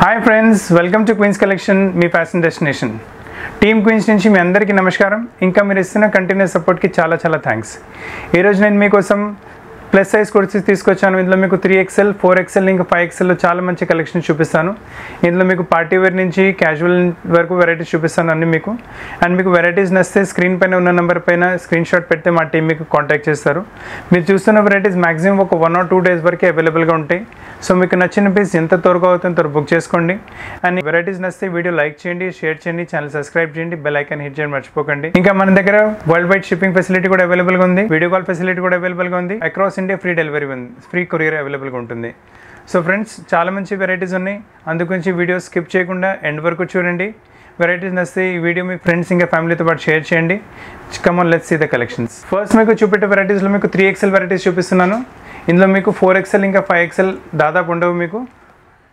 Hi friends welcome to Queens collection me fashion destination team Queens నుంచి మీ అందరికీ నమస్కారం. ఇంకా మీరు ఇస్తున్న కంటిన్యూస్ సపోర్ట్కి చాలా చాలా థ్యాంక్స్ ఈరోజు నేను మీకోసం ప్లస్ సైజ్ కుర్తీస్ తీసుకొచ్చాను. ఇందులో మీకు త్రీ ఎక్స్ఎల్ ఫోర్ ఎక్స్ఎల్ ఇంకా ఫైవ్ ఎక్స్ఎల్లో చాలా మంచి కలెక్షన్ చూపిస్తాను. ఇందులో మీకు పార్టీ వేర్ నుంచి క్యాజువల్ వరకు వెరైటీస్ చూపిస్తాను అన్ని మీకు. అండ్ మీకు వెరైటీస్ నచ్చితే స్క్రీన్ పైన ఉన్న నెంబర్ పైన స్క్రీన్ షాట్ పెడితే మా టీం మీకు కాంటాక్ట్ చేస్తారు. మీరు చూస్తున్న వెరైటీస్ మాక్సిమం ఒక వన్ ఆర్ టూ డేస్ వరకే అవైలబుల్గా ఉంటాయి. సో మీకు నచ్చిన పీస్ ఎంత త్వరగా అవుతుందో త్వర బుక్ చేసుకోండి. అండ్ వెరైటీస్ నచ్చితే వీడియో లైక్ చేయండి షేర్ చేయండి ఛానల్ సబ్స్క్రైబ్ చేయండి బెల్ ఐకాన్ హిట్ చేయండి మర్చిపోకండి. ఇంకా మన దగ్గర వరల్డ్ వైడ్ షిప్పింగ్ ఫెసిలిటీ కూడా అవైలబుల్గా ఉంది. వీడియో కాల్ ఫెసిలిటీ కూడా అవైలబుల్గా ఉంది. అక్రాస్ డే ఫ్రీ డెలివరీ ఉంది ఫ్రీ కొరియర్ అవైలబుల్గా ఉంటుంది. సో ఫ్రెండ్స్ చాలా మంచి వెరైటీస్ ఉన్నాయి. అందుగురించి వీడియో స్కిప్ చేయకుండా ఎండ్ వరకు చూడండి. వెరైటీస్ నచ్చితే ఈ వీడియో మీ ఫ్రెండ్స్ ఇంకా ఫ్యామిలీతో పాటు షేర్ చేయండి. Come on let's see the collections first మీకు చూపెట్టే వెరైటీస్లో మీకు త్రీ ఎక్స్ఎల్ వెరైటీస్ చూపిస్తున్నాను. ఇందులో మీకు ఫోర్ ఎక్స్ఎల్ ఇంకా ఫైవ్ ఎక్స్ఎల్ దాదాపు ఉండవు మీకు.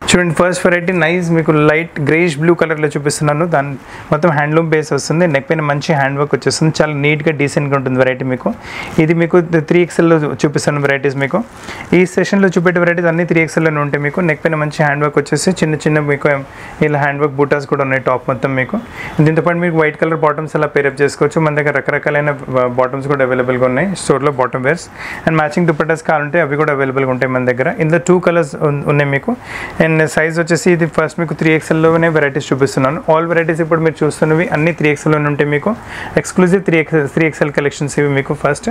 చూడండి ఫస్ట్ వెరైటీ నైస్ మీకు లైట్ గ్రేష్ బ్లూ కలర్లో చూపిస్తున్నాను. దాని మొత్తం హ్యాండ్లూమ్ బేస్ వస్తుంది. నెక్ పైన మంచి హ్యాండ్ వర్క్ వచ్చేస్తుంది. చాలా నీట్గా డీసెంట్గా ఉంటుంది వెరైటీ మీకు. ఇది మీకు త్రీ ఎక్స్ఎల్లో చూపిస్తాను వెరైటీస్ మీకు. ఈ సెషన్లో చూపెట్టే వెరైటీస్ అన్ని త్రీ ఎక్స్ఎల్లోనే ఉంటాయి మీకు. నెక్ పైన మంచి హ్యాండ్ వర్క్ వచ్చేసి చిన్న చిన్న మీకు ఇలా హ్యాండ్ వర్క్ బూటాస్ కూడా ఉన్నాయి టాప్ మొత్తం మీకు. దీంతోపాటు మీకు వైట్ కలర్ బాటమ్స్ అలా పేరప్ చేసుకోవచ్చు. మన దగ్గర రకరకాలైన బాటమ్స్ కూడా అవైలబుల్గా ఉన్నాయి. స్టోర్లో bottom wears and matching dupattas కావాలంటే అవి కూడా అవైలబుల్గా ఉంటాయి మన దగ్గర. ఇందులో టూ కలర్స్ ఉన్నాయి మీకు. అండ్ సైజ్ వచ్చేసి ఇది ఫస్ట్ మీకు త్రీ ఎక్స్ఎల్లోనే వెరైటీస్ చూపిస్తున్నాను. ఆల్ వెరైటీస్ ఇప్పుడు మీరు చూస్తున్నవి అన్ని త్రీ ఎక్స్ఎల్లోనే ఉంటాయి మీకు. Exclusive three X three XL collections ఇవి మీకు ఫస్ట్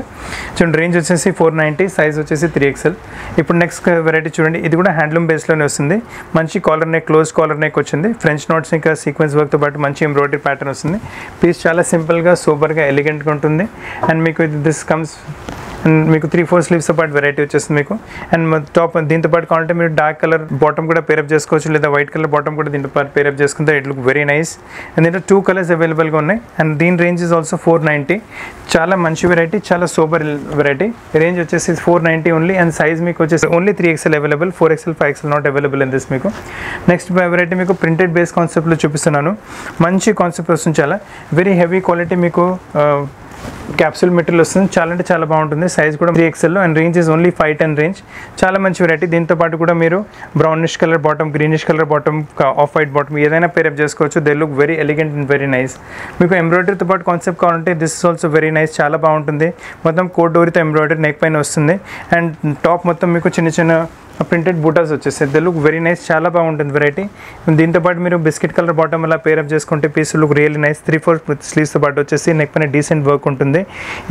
చూడండి రేంజ్ వచ్చేసి ఫోర్ నైంటీ సైజ్ వచ్చేసి త్రీ ఎక్స్ఎల్ ఇప్పుడు నెక్స్ట్ వెరైటీ చూడండి ఇది కూడా హ్యాండ్లూమ్ బేస్లోనే వస్తుంది. మంచి collar neck close collar neck వచ్చింది. ఫ్రెంచ్ నోట్స్ ఇంకా సీక్వెన్స్ వర్క్తో పాటు మంచి ఎంబ్రాయిడరీ ప్యాటర్న్ వస్తుంది. పీస్ చాలా సింపుల్గా సూపర్గా ఎలిగెంట్గా ఉంటుంది. అండ్ మీకు దిస్ కమ్స్ అండ్ మీకు త్రీ ఫోర్ స్లీవ్స్తో పాటు వెరైటీ వచ్చేస్తుంది మీకు. అండ్ టాప్ దీంతో పాటు కావాలంటే మీరు డార్క్ కలర్ బాటమ్ కూడా పేరప్ చేసుకోవచ్చు లేదా వైట్ కలర్ బాటమ్ కూడా దీంతో పాటు పేరప్ చేసుకుంటే it look very nice and దీంట్లో టూ కలర్స్ అవైలబుల్గా ఉన్నాయి. అండ్ దీని range is also four ninety చాలా మంచి వెరైటీ చాలా సూపర్ వెరైటీ రేంజ్ వచ్చేసి four ninety only and size మీకు వచ్చేసి only three XL available four XL five XL not available in this మీకు. నెక్స్ట్ వెరైటీ మీకు ప్రింటెడ్ బేస్ కాన్సెప్ట్లో చూపిస్తున్నాను. మంచి కాన్సెప్ట్ వస్తుంది చాలా. వెరీ హెవీ క్వాలిటీ మీకు uh, క్యాప్సూల్ మెటీరియల్ వస్తుంది. చాలా అంటే చాలా బాగుంటుంది. సైజ్ కూడా three XL and range is only five ten range చాలా మంచి వెరైటీ దీంతో పాటు కూడా మీరు brownish colour bottom greenish colour bottom off white bottom ఏదైనా పేరప్ చేసుకోవచ్చు. They look very elegant and very nice మీకు ఎంబ్రాయిడరీతో పాటు కాన్సెప్ట్ కావాలంటే this is also very nice చాలా బాగుంటుంది. మొత్తం కోట్ డోరీతో ఎంబ్రాయిడరీ నెక్ పైన వస్తుంది. అండ్ టాప్ మొత్తం మీకు చిన్న చిన్న ప్రింటెడ్ బూటాస్ వచ్చేస్తాయి. దే లుక్ వెరీ నైస్ చాలా బాగుంటుంది వెరైటీ దీంతో పాటు మీరు బిస్కెట్ కలర్ బాటమ్ అలా పేరప్ చేసుకుంటే piece look really nice three four స్లీవ్స్తో పాటు వచ్చేసి నెక్ పైన డీసెంట్ వర్క్ ఉంటుంది.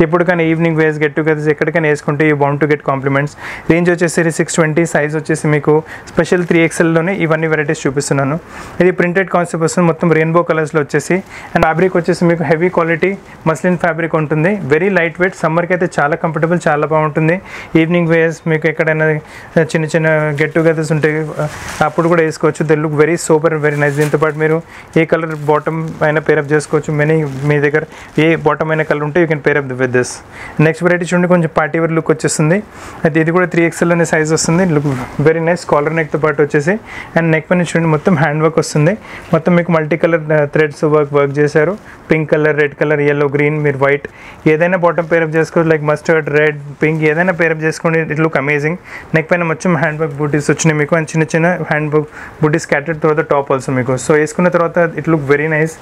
ఎప్పటికైనా ఈవినింగ్ వేస్ గెట్ టుగెదర్స్ ఎక్కడికైనా వేసుకుంటే ఈ bound to get compliments range వచ్చేసి సిక్స్ ట్వంటీ సైజ్ వచ్చేసి మీకు స్పెషల్ త్రీ ఎక్స్ఎల్లోనే ఇవన్నీ వెరైటీస్ చూపిస్తున్నాను. ఇది ప్రింటెడ్ కాన్సెప్ట్ వస్తుంది. మొత్తం రెయిన్బో కలర్స్లో వచ్చేసి. అండ్ ఫ్యాబ్రిక్ వచ్చేసి మీకు హెవీ క్వాలిటీ మస్లిన్ ఫ్యాబ్రిక్ ఉంటుంది. వెరీ లైట్ వెయిట్ సమ్మర్కి అయితే చాలా కంఫర్టబుల్ చాలా బాగుంటుంది. ఈవినింగ్ వేస్ మీకు ఎక్కడైనా చిన్న చిన్న గెట్ టుగెదర్స్ ఉంటాయి అప్పుడు కూడా వేసుకోవచ్చు. They look very super and very nice దీంతో పాటు మీరు ఏ కలర్ బాటమ్ అయినా పేరప్ చేసుకోవచ్చు. మెనీ మీ దగ్గర ఏ బాటమ్ అయిన కలర్ ఉంటే you can pair up with this next variety చూడండి కొంచెం పార్టీ వేర్ లుక్ వచ్చేస్తుంది. అయితే ఇది కూడా త్రీ ఎక్స్ఎల్ అనే సైజ్ వస్తుంది. లుక్ వెరీ నైస్ కాలర్ నెక్తో పాటు వచ్చేసి. అండ్ నెక్ పైన చూడండి మొత్తం హ్యాండ్ వర్క్ వస్తుంది. మొత్తం మీకు multi colour threads work work చేశారు. Pink colour red colour yellow green మీరు వైట్ ఏదైనా బాటమ్ పేరప్ చేసుకోవచ్చు. లైక్ మస్టర్డ్ రెడ్ పింక్ ఏదైనా పేరప్ చేసుకోండి. ఇట్ లుక్ అమేజింగ్ నెక్ పైన మొత్తం హ్యాండ్ బ్యాగ్ బూటీస్ వచ్చినాయి మీకు అండ్ చిన్న చిన్న హ్యాండ్ బ్యాగ్ బూటీస్ స్కాటర్డ్ తర్వాత టాప్ ఆల్సో మీకు. సో వేసుకున్న తర్వాత it look very nice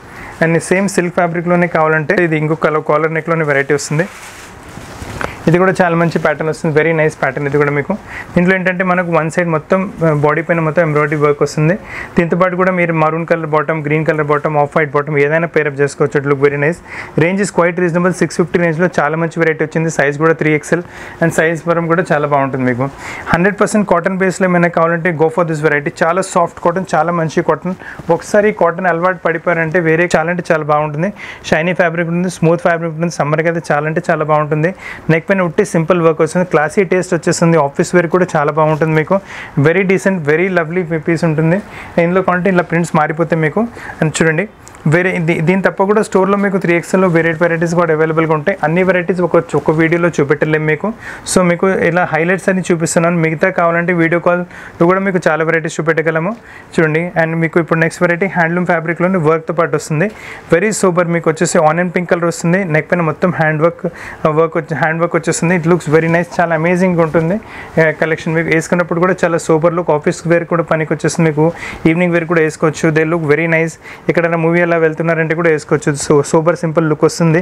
and same silk ఫ్యాబ్రిక్లోనే కావాలంటే ఇది ఇంకొక కలర్ కాలర్ నెక్లోనే వెరైటీ వస్తుంది. ఇది కూడా చాలా మంచి ప్యాటర్న్ వస్తుంది. వెరీ నైస్ ప్యాటర్న్ ఇది కూడా మీకు. దీంట్లో ఏంటంటే మనకు వన్ సైడ్ మొత్తం బాడీ పైన మొత్తం ఎంబ్రాయిడరీ వర్క్ వస్తుంది. దీంతో పాటు కూడా మీరు maroon colour bottom green colour bottom off white bottom ఏదైనా పేరప్ చేసుకోవచ్చు. It look very nice range is quite reasonable six fifty రేంజ్లో చాలా మంచి వెరైటీ వచ్చింది. సైజ్ కూడా త్రీ ఎక్స్ఎల్ అండ్ సైజ్ పరం కూడా చాలా బాగుంటుంది మీకు. హండ్రెడ్ పర్సెంట్ కాటన్ బేస్లో ఏమైనా కావాలంటే గో ఫర్ దిస్ వెరైటీ చాలా సాఫ్ట్ కాటన్ చాలా మంచి కాటన్ ఒకసారి కాటన్ అలవాటు పడిపోయారంటే వేరే చాలా అంటే చాలా బాగుంటుంది. షైనీ ఫ్యాబ్రిక్ ఉంటుంది స్మూత్ ఫ్యాబ్రిక్ ఉంటుంది. సమ్మర్కి అయితే చాలా అంటే చాలా బాగుంటుంది. నెక్ పైన ఉట్టి సింపుల్ వర్క్ వస్తుంది. క్లాసీ టేస్ట్ వచ్చేస్తుంది. ఆఫీస్ వేర్ కూడా చాలా బాగుంటుంది మీకు. Very decent very lovely piece ఉంటుంది. ఇందులో కావాలంటే ఇలా ప్రింట్స్ మారిపోతే మీకు. అండ్ చూడండి వేరే దీని తప్ప కూడా స్టోర్లో మీకు త్రీ ఎక్స్ఎల్లో వెరైటీ వెరైటీస్ కూడా అవైలబుల్గా ఉంటాయి. అన్ని వెరైటీస్ ఒక ఒక వీడియోలో చూపెట్టలేము మీకు. సో మీకు ఇలా హైలైట్స్ అన్ని చూపిస్తున్నాను. మిగతా కావాలంటే వీడియో కాల్ కూడా మీకు చాలా వెరైటీస్ చూపెట్టగలము. చూడండి. అండ్ మీకు ఇప్పుడు నెక్స్ట్ వెరైటీ హ్యాండ్లూమ్ ఫ్యాబ్రిక్లోని వర్క్తో పాటు వస్తుంది. వెరీ సూపర్ మీకు వచ్చేసి ఆనియన్ పింక్ కలర్ వస్తుంది. నెక్ పైన మొత్తం హ్యాండ్ వర్క్ వర్క్ వచ్చి హ్యాండ్ వర్క్ వచ్చేస్తుంది. ఇట్ లుక్స్ వెరీ నైస్ చాలా అమేజింగ్ ఉంటుంది. కలెక్షన్ మీకు వేసుకున్నప్పుడు కూడా చాలా సూపర్ లుక్ ఆఫీస్ వేర్ కూడా పనికి వచ్చేస్తుంది మీకు. ఈవినింగ్ వేర్ కూడా వేసుకోవచ్చు. దే లుక్ వెరీ నైస్ ఎక్కడైనా మూవీ అలా వెళ్తున్నారంటే కూడా వేసుకోవచ్చు. సో సూపర్ సింపుల్ లుక్ వస్తుంది.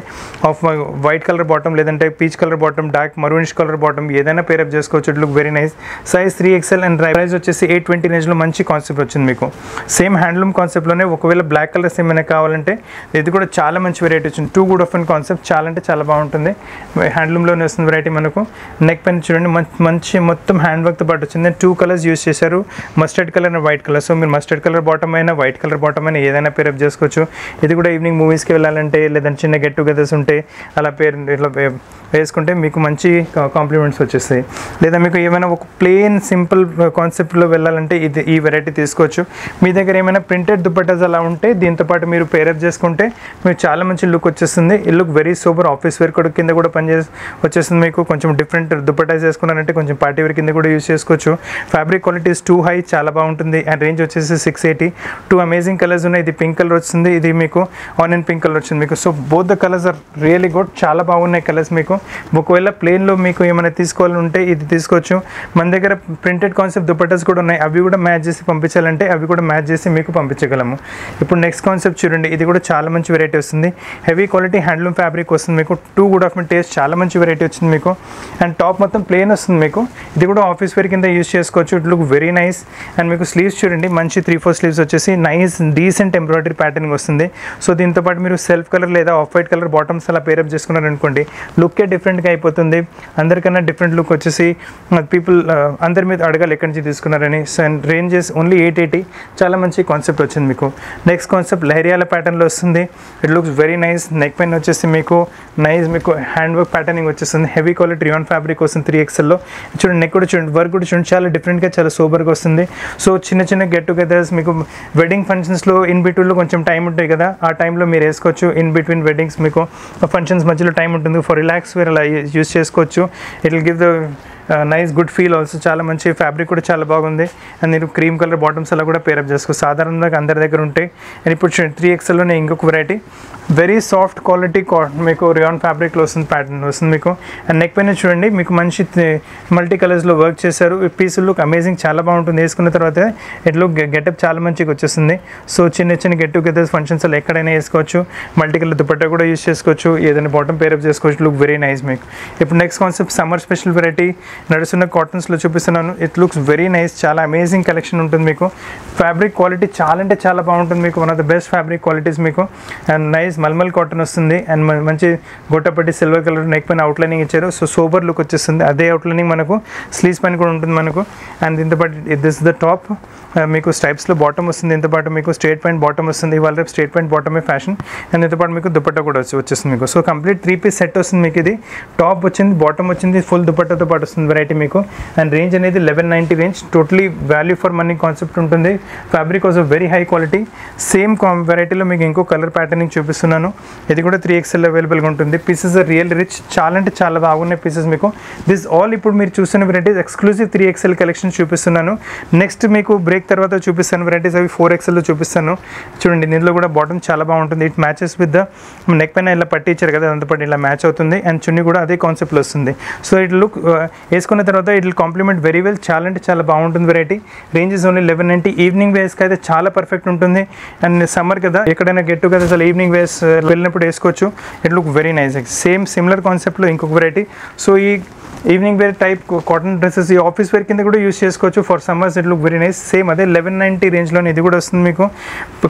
ఆఫ్ వైట్ కలర్ బాటమ్ లేదంటే peach colour bottom dark maroonish colour bottom ఏదైనా పేరప్ చేసుకోవచ్చు. It look very nice size three XL and price వచ్చేసి ఎయిట్ ట్వంటీ రేంజ్లో మంచి కాన్సెప్ట్ వచ్చింది మీకు. సేమ్ హ్యాండ్లూమ్ కాన్సెప్ట్లోనే ఒకవేళ బ్లాక్ కలర్స్ ఏమైనా కావాలంటే ఇది కూడా చాలా మంచి వెరైటీ వచ్చింది. Too good of and concept చాలా అంటే చాలా బాగుంటుంది. హ్యాండ్లూమ్లోనే వస్తుంది వెరైటీ మనకు. నెక్ పైన చూడండి. మంచి మంచి మొత్తం హ్యాండ్ వర్క్తో పాటు వచ్చింది. టూ కలర్స్ యూస్ చేశారు. Mustard colour and white colour so మీరు మస్టర్డ్ కలర్ బాటమ్ అయినా వైట్ కలర్ బాటమ్ అయినా ఏదైనా పేరప్ చేసుకోవచ్చు. ఇది కూడా ఈవినింగ్ మూవీస్కి వెళ్ళాలంటే లేదంటే చిన్న గెట్ టుగెదర్స్ ఉంటే అలా పేరు ఇట్లా వేసుకుంటే మీకు మంచి కాంప్లిమెంట్స్ వచ్చేస్తాయి. లేదా మీకు ఏమైనా ఒక ప్లెయిన్ సింపుల్ కాన్సెప్ట్లో వెళ్ళాలంటే ఇది ఈ వెరైటీ తీసుకోవచ్చు. మీ దగ్గర ఏమైనా ప్రింటెడ్ దుపట్టాస్ అలా ఉంటే దీంతో పాటు మీరు పేరప్ చేసుకుంటే మీకు చాలా మంచి లుక్ వచ్చేస్తుంది. ఈ look very super office wear కూడా కింద కూడా పనిచే వచ్చేస్తుంది మీకు. కొంచెం డిఫరెంట్ దుపట్టాస్ వేసుకున్నారంటే కొంచెం పార్టీ వేర్ కింద కూడా యూస్ చేసుకోవచ్చు. ఫ్యాబ్రిక్ క్వాలిటీస్ టూ హై చాలా బాగుంటుంది. అండ్ రేంజ్ వచ్చేసి six eighty two amazing colours ఉన్నాయి. ఇది పింక్ కలర్ వచ్చింది. ఇది మీకు ఆనియన్ పింక్ కలర్ వచ్చింది మీకు. So both the colours are really good చాలా బాగున్నాయి కలర్స్ మీకు. ఒకవేళ ప్లేన్లో మీకు ఏమైనా తీసుకోవాలి ఉంటే ఇది తీసుకోవచ్చు. మన దగ్గర ప్రింటెడ్ కాన్సెప్ట్ దుపట్టస్ కూడా ఉన్నాయి. అవి కూడా మ్యాచ్ చేసి పంపించాలంటే అవి కూడా మ్యాచ్ చేసి మీకు పంపించగలము. ఇప్పుడు నెక్స్ట్ కాన్సెప్ట్ చూడండి. ఇది కూడా చాలా మంచి వెరైటీ వస్తుంది. హెవీ క్వాలిటీ హ్యాండ్లూమ్ ఫ్యాబ్రిక్ వస్తుంది మీకు. టూ గుడ్ ఆఫ్ మీ టేస్ట్ చాలా మంచి వెరైటీ వచ్చింది మీకు. అండ్ టాప్ మొత్తం ప్లేన్ వస్తుంది మీకు. ఇది కూడా ఆఫీస్ వేర్ కింద యూస్ చేసుకోవచ్చు. It look very nice and మీకు స్లీవ్స్ చూడండి. మంచి త్రీ ఫోర్ స్లీవ్స్ వచ్చేసి nice decent embroidery pattern patterning వస్తుంది. సో దీంతో పాటు మీరు సెల్ఫ్ కలర్ లేదా ఆఫ్ వైట్ కలర్ బాటమ్స్ అలా పేరప్ చేసుకున్నారనుకోండి లుక్కే డిఫరెంట్గా అయిపోతుంది. అందరికన్నా డిఫరెంట్ లుక్ వచ్చేసి పీపుల్ అందరి మీద అడగాలి ఎక్కడి నుంచి తీసుకున్నారని. So and ranges only eight eighty. చాలా మంచి కాన్సెప్ట్ వచ్చింది మీకు. నెక్స్ట్ కాన్సెప్ట్ లహరియాల ప్యాటర్న్లో వస్తుంది. It looks very nice. Neck పైన వచ్చేసి మీకు నైస్ మీకు హ్యాండ్ వర్క్ ప్యాటర్నింగ్ వచ్చేస్తుంది. హెవీ క్వాలిటీ రియాన్ ఫ్యాబ్రిక్ వస్తుంది త్రీ ఎక్స్ఎల్లో. చూడండి నెక్ కూడా చూడండి వర్క్ కూడా చూడండి చాలా డిఫరెంట్గా చాలా సూపర్గా వస్తుంది. సో చిన్న చిన్న గెట్ టుగెదర్స్ మీకు వెడ్డింగ్ ఫంక్షన్స్లో ఇన్ బిట్వీన్లో కొంచెం టైం ఉంటుంది కదా ఆ టైంలో మీరు వేసుకోవచ్చు. ఇన్ బిట్వీన్ వెడ్డింగ్స్ మీకు ఫంక్షన్స్ మధ్యలో టైం ఉంటుంది. ఫర్ రిలాక్స్ వేర్ అలా యూస్ చేసుకోవచ్చు. It will give the nice good feel also చాలా మంచి ఫ్యాబ్రిక్ కూడా చాలా బాగుంది. అండ్ నేను క్రీమ్ కలర్ బాటమ్స్ అలా కూడా పేరప్ చేసుకో. సాధారణంగా అందరి దగ్గర ఉంటాయి అండ్ ఇప్పుడు త్రీ ఎక్స్ఎల్లోనే ఇంకొక వెరైటీ వెరీ సాఫ్ట్ క్వాలిటీ మీకు రియాన్ ఫ్యాబ్రిక్లో వస్తుంది ప్యాటర్న్ వస్తుంది మీకు. అండ్ నెక్ పైన చూడండి మీకు మంచి మల్టీ కలర్స్లో వర్క్ చేశారు. ఈ పీస్ లుక్ అమేజింగ్ చాలా బాగుంటుంది. వేసుకున్న తర్వాత ఇట్ లుక్ గెటప్ చాలా మంచిగా వచ్చేస్తుంది. సో చిన్న చిన్న గెట్ టుగెదర్స్ ఫంక్షన్స్ అలా ఎక్కడైనా వేసుకోవచ్చు. మల్టీ కలర్ దుపట్టా కూడా యూస్ చేసుకోవచ్చు. ఏదైనా బాటమ్ పేరప్ చేసుకోవచ్చు. లుక్ వెరీ నైస్ మీకు. ఇప్పుడు next concept summer special variety నడుస్తున్న కాటన్స్లో చూపిస్తున్నాను. ఇట్ లుక్స్ వెరీ నైస్ చాలా అమేజింగ్ కలెక్షన్ ఉంటుంది మీకు. ఫ్యాబ్రిక్ క్వాలిటీ చాలా అంటే చాలా బాగుంటుంది మీకు. One of the best fabric qualities మీకు. అండ్ నైస్ మల్మల్ కాటన్ వస్తుంది. అండ్ మంచి గొట్టపట్టి సిల్వర్ కలర్ నెక్ పైన అవుట్లైనింగ్ ఇచ్చారు. సో సూపర్ లుక్ వచ్చేస్తుంది. అదే అవుట్లైనింగ్ మనకు. స్లీవ్స్ పైన కూడా ఉంటుంది మనకు. అండ్ దీంతో పాటు దిస్ ద టాప్ మీకు స్టైప్స్లో బాటమ్ వస్తుంది ఇంతపాటు మీకు స్ట్రేట్ పాయింట్ బాటమ్ వస్తుంది ఇవాళ రేపు స్ట్రేట్ పాయింట్ బాటమే ఫ్యాషన్ అండ్ ఇంతపాటు మీకు దుపట్టా కూడా వచ్చి వచ్చేస్తుంది మీకు. So complete three piece set వస్తుంది మీకు ఇది. టాప్ వచ్చింది బాటమ్ వచ్చింది ఫుల్ దుపట్టాతో పాటు వస్తుంది వెరైటీ మీకు. అండ్ రేంజ్ అనేది eleven ninety range totally value for money concept ఉంటుంది. Fabric was very high quality same వెరైటీలో మీకు ఇంకో కలర్ ప్యాటర్నింగ్ చూపిస్తున్నాను. ఇది కూడా త్రీ ఎక్స్ఎల్ అవైలబుల్గా ఉంటుంది. పీసెస్ రియల్ రిచ్ చాలా అంటే చాలా బాగున్నాయి పీసెస్ మీకు. దిస్ ఆల్ ఇప్పుడు మీరు చూస్తున్న varieties exclusive three XL collection చూపిస్తున్నాను. నెక్స్ట్ మీకు బ్రేక్ తర్వాత చూపిస్తాను. వెరైటీస్ అవి ఫోర్ ఎక్స్ఎల్లో చూపిస్తాను. చూడండి దీనిలో కూడా బాటమ్ చాలా బాగుంటుంది. It matches with the neck పైన ఇలా పట్టి ఇచ్చారు కదా దాంతో పాటు ఇలా మ్యాచ్ అవుతుంది. అండ్ చున్నీ కూడా అదే కాన్సెప్ట్లో వస్తుంది. సో ఇట్ లుక్ వేసుకున్న తర్వాత ఇట్ కాంప్లిమెంట్ వెరీ వెల్ చాలా అంటే చాలా బాగుంటుంది variety ranges only eleven ninety evening వేస్కి అయితే చాలా పర్ఫెక్ట్ ఉంటుంది. అండ్ సమ్మర్ కదా ఎక్కడైనా గెట్ టుగెదర్ అసలు ఈవినింగ్ వేస్ uh, వెళ్ళినప్పుడు వేసుకోవచ్చు. It look very nice same similar కాన్సెప్ట్లో ఇంకొక వెరైటీ సో ఈ evening wear type cotton dresses ఈ ఆఫీస్ వేర్ కింద కూడా యూస్ చేసుకోవచ్చు. For summers it look very nice same అదే లెవెన్ నైంటీ రేంజ్లో ఇది కూడా వస్తుంది మీకు.